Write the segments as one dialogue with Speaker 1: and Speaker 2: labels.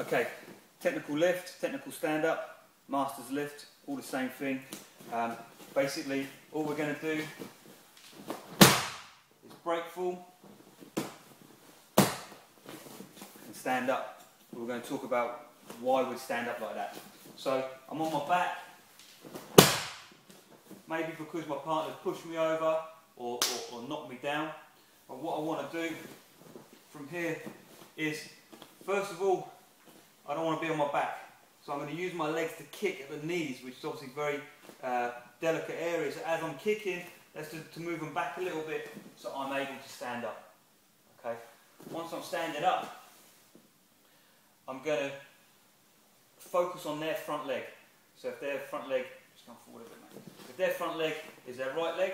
Speaker 1: Okay, technical lift, technical stand up, master's lift, all the same thing. Um, basically, all we're going to do is break fall and stand up. We're going to talk about why we stand up like that. So I'm on my back, maybe because my partner pushed me over or, or, or knocked me down. But what I want to do from here is, first of all, I don't want to be on my back. So I'm going to use my legs to kick at the knees, which is obviously very uh, delicate area. So as I'm kicking, that's to, to move them back a little bit so I'm able to stand up. Okay. Once I'm standing up, I'm going to focus on their front leg. So if their front leg, just come forward a bit, mate. If their front leg is their right leg,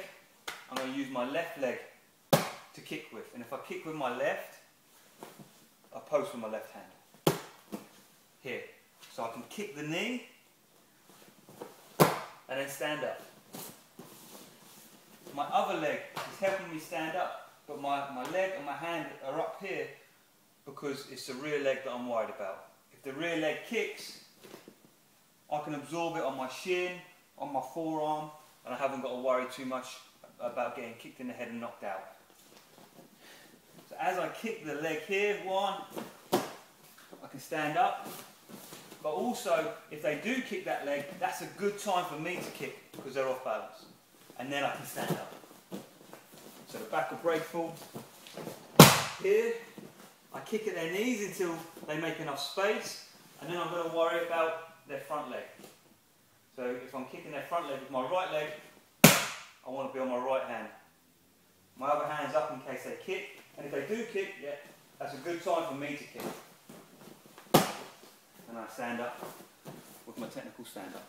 Speaker 1: I'm going to use my left leg to kick with. And if I kick with my left, I post with my left hand. Here. So I can kick the knee and then stand up. My other leg is helping me stand up, but my, my leg and my hand are up here because it's the rear leg that I'm worried about. If the rear leg kicks, I can absorb it on my shin, on my forearm, and I haven't got to worry too much about getting kicked in the head and knocked out. So as I kick the leg here, one, I can stand up. But also, if they do kick that leg, that's a good time for me to kick because they're off balance. And then I can stand up. So the back will break fall. Here, I kick at their knees until they make enough space. And then I'm going to worry about their front leg. So if I'm kicking their front leg with my right leg, I want to be on my right hand. My other hand's up in case they kick. And if they do kick, yeah, that's a good time for me to kick. Stand up with my technical stand up.